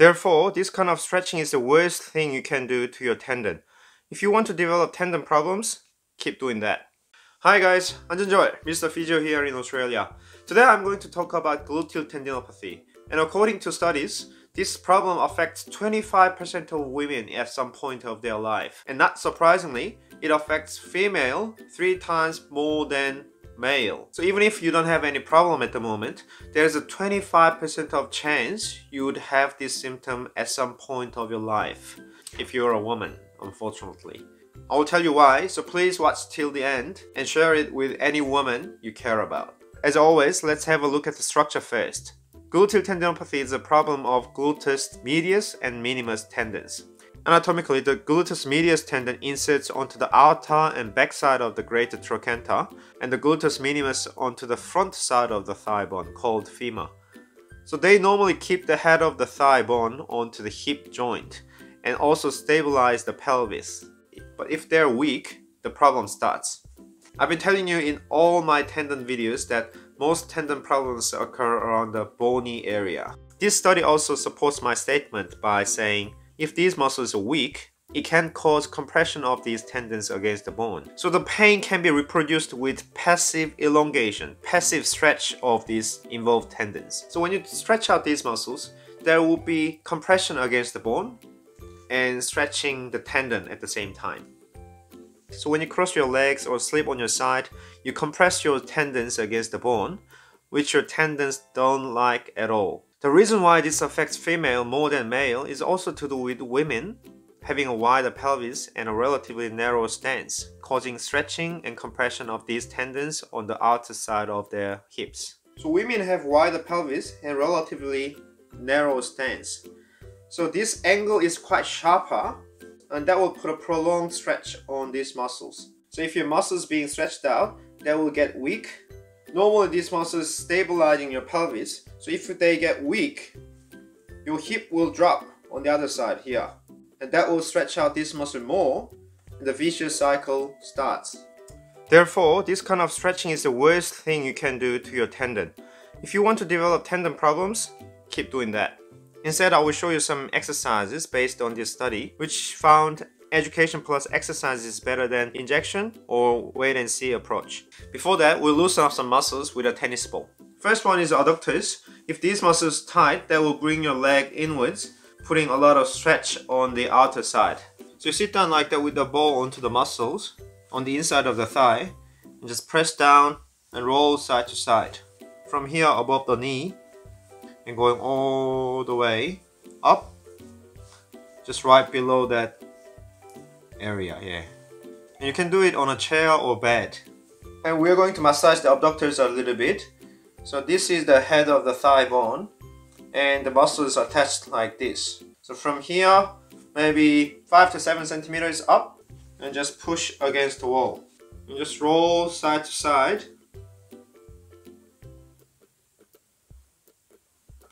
Therefore, this kind of stretching is the worst thing you can do to your tendon. If you want to develop tendon problems, keep doing that. Hi guys, Anjanjoy, Mr. Physio here in Australia. Today I'm going to talk about gluteal tendinopathy. And according to studies, this problem affects 25% of women at some point of their life. And not surprisingly, it affects female three times more than male. So even if you don't have any problem at the moment, there's a 25% of chance you would have this symptom at some point of your life if you're a woman, unfortunately. I will tell you why, so please watch till the end and share it with any woman you care about. As always, let's have a look at the structure first. Gluteal tendinopathy is a problem of gluteus medius and minimus tendons. Anatomically, the gluteus medius tendon inserts onto the outer and back side of the greater trochanter, and the gluteus minimus onto the front side of the thigh bone, called femur. So they normally keep the head of the thigh bone onto the hip joint, and also stabilize the pelvis. But if they're weak, the problem starts. I've been telling you in all my tendon videos that most tendon problems occur around the bony area. This study also supports my statement by saying if these muscles are weak, it can cause compression of these tendons against the bone. So the pain can be reproduced with passive elongation, passive stretch of these involved tendons. So when you stretch out these muscles, there will be compression against the bone and stretching the tendon at the same time. So when you cross your legs or sleep on your side, you compress your tendons against the bone, which your tendons don't like at all. The reason why this affects female more than male is also to do with women having a wider pelvis and a relatively narrow stance, causing stretching and compression of these tendons on the outer side of their hips. So women have wider pelvis and relatively narrow stance. So this angle is quite sharper and that will put a prolonged stretch on these muscles. So if your muscles being stretched out, they will get weak Normally these muscles stabilizing your pelvis. So if they get weak, your hip will drop on the other side here. And that will stretch out this muscle more and the vicious cycle starts. Therefore, this kind of stretching is the worst thing you can do to your tendon. If you want to develop tendon problems, keep doing that. Instead, I will show you some exercises based on this study, which found education plus exercise is better than injection or wait and see approach. Before that, we'll loosen up some muscles with a tennis ball. First one is adductors. If these muscles tight, that will bring your leg inwards, putting a lot of stretch on the outer side. So you sit down like that with the ball onto the muscles on the inside of the thigh and just press down and roll side to side. From here above the knee and going all the way up, just right below that area here. And you can do it on a chair or bed. And we're going to massage the abductors a little bit. So this is the head of the thigh bone and the muscles attached like this. So from here, maybe 5 to 7 centimeters up and just push against the wall. And just roll side to side.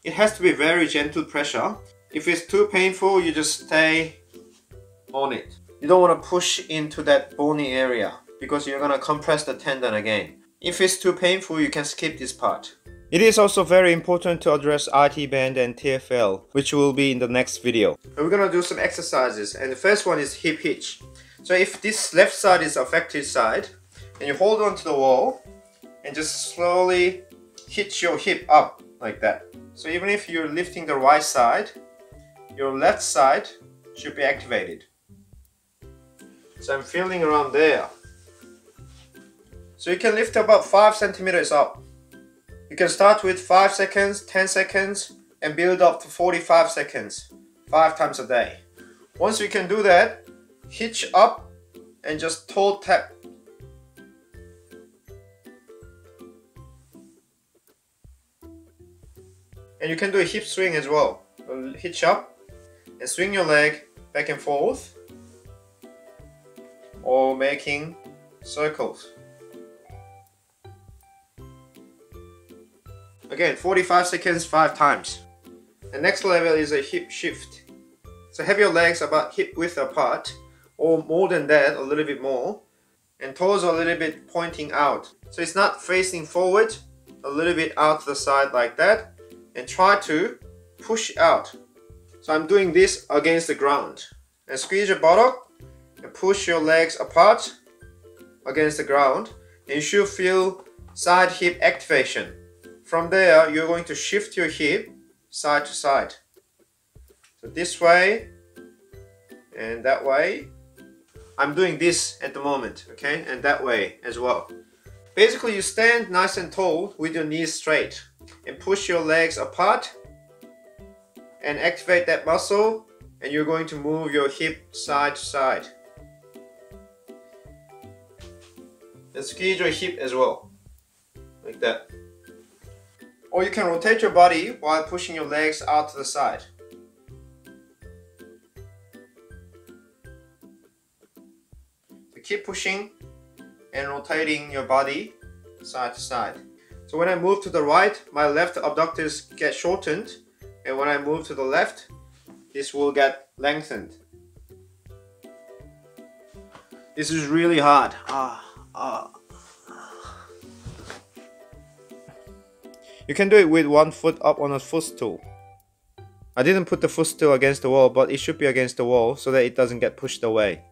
It has to be very gentle pressure. If it's too painful, you just stay on it. You don't want to push into that bony area because you're going to compress the tendon again. If it's too painful, you can skip this part. It is also very important to address IT band and TFL, which will be in the next video. we're gonna do some exercises, and the first one is hip hitch. So if this left side is affected side, and you hold on to the wall, and just slowly hitch your hip up like that. So even if you're lifting the right side, your left side should be activated. So I'm feeling around there. So you can lift about 5 centimeters up. You can start with 5 seconds, 10 seconds, and build up to 45 seconds, 5 times a day. Once you can do that, hitch up and just toe tap. And you can do a hip swing as well. Hitch up and swing your leg back and forth or making circles. Again, 45 seconds, 5 times. The next level is a hip shift. So have your legs about hip width apart, or more than that, a little bit more, and toes a little bit pointing out. So it's not facing forward, a little bit out to the side like that, and try to push out So I'm doing this against the ground. And squeeze your buttock push your legs apart against the ground. And you should feel side hip activation. From there, you're going to shift your hip side to side. So this way and that way. I'm doing this at the moment, okay? And that way as well. Basically, you stand nice and tall with your knees straight and push your legs apart and activate that muscle and you're going to move your hip side to side. And squeeze your hip as well, like that. Or you can rotate your body while pushing your legs out to the side. So keep pushing and rotating your body side to side. So when I move to the right, my left abductors get shortened and when I move to the left, this will get lengthened. This is really hard. Ah, You can do it with one foot up on a footstool. I didn't put the footstool against the wall, but it should be against the wall so that it doesn't get pushed away.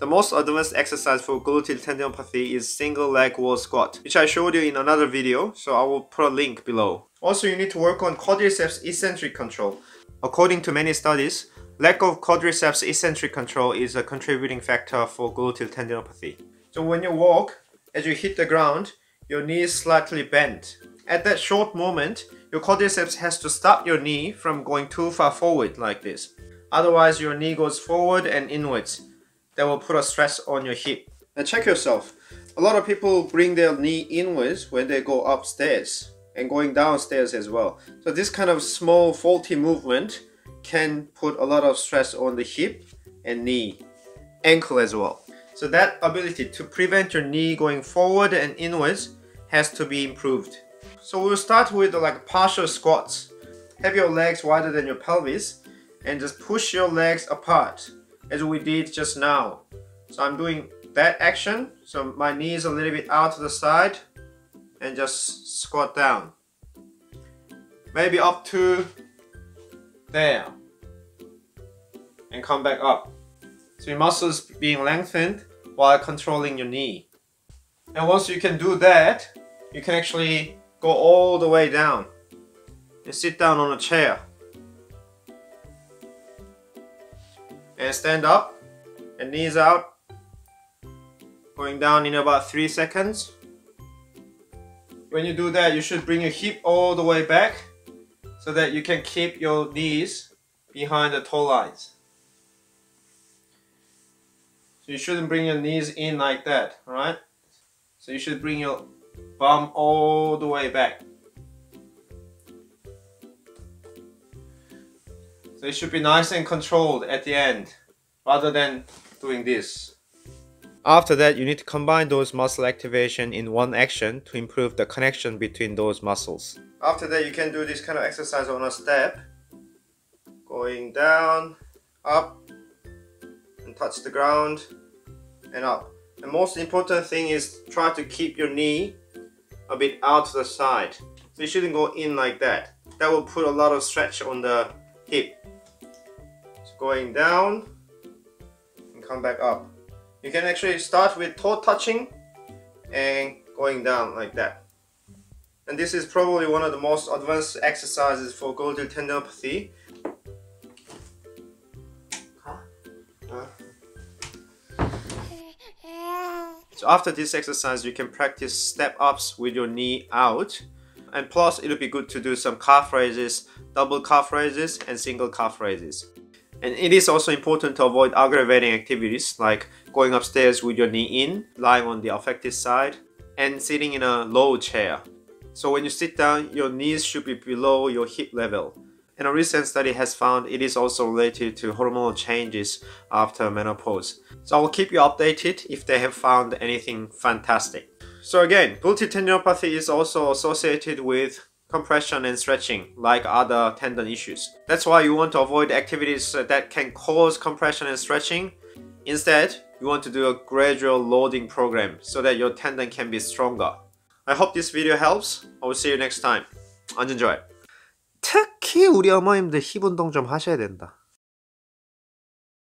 The most advanced exercise for gluteal tendinopathy is single leg wall squat, which I showed you in another video, so I will put a link below. Also, you need to work on quadriceps eccentric control. According to many studies, lack of quadriceps eccentric control is a contributing factor for gluteal tendinopathy. So when you walk, as you hit the ground, your knee is slightly bent. At that short moment, your quadriceps has to stop your knee from going too far forward like this. Otherwise, your knee goes forward and inwards. That will put a stress on your hip. Now check yourself. A lot of people bring their knee inwards when they go upstairs and going downstairs as well. So this kind of small faulty movement can put a lot of stress on the hip and knee, ankle as well. So that ability to prevent your knee going forward and inwards has to be improved. So we'll start with like partial squats. Have your legs wider than your pelvis and just push your legs apart as we did just now. So I'm doing that action. So my knee is a little bit out to the side and just squat down. Maybe up to there and come back up. So your muscles being lengthened while controlling your knee. And once you can do that, you can actually Go all the way down and sit down on a chair. And stand up and knees out. Going down in about 3 seconds. When you do that, you should bring your hip all the way back so that you can keep your knees behind the toe lines. So you shouldn't bring your knees in like that, alright? So you should bring your bum all the way back. So it should be nice and controlled at the end rather than doing this. After that, you need to combine those muscle activation in one action to improve the connection between those muscles. After that, you can do this kind of exercise on a step. Going down, up, and touch the ground, and up. The most important thing is try to keep your knee a bit out to the side. So you shouldn't go in like that. That will put a lot of stretch on the hip. So going down and come back up. You can actually start with toe touching and going down like that. And this is probably one of the most advanced exercises for gluteal tendinopathy So after this exercise, you can practice step ups with your knee out. And plus, it'll be good to do some calf raises, double calf raises, and single calf raises. And it is also important to avoid aggravating activities like going upstairs with your knee in, lying on the affected side, and sitting in a low chair. So when you sit down, your knees should be below your hip level. And a recent study has found it is also related to hormonal changes after menopause. So I will keep you updated if they have found anything fantastic. So again, gluteal tendinopathy is also associated with compression and stretching like other tendon issues. That's why you want to avoid activities that can cause compression and stretching. Instead, you want to do a gradual loading program so that your tendon can be stronger. I hope this video helps. I will see you next time. 안전조회. 특히 우리 어머님들 힙 운동 좀 하셔야 된다.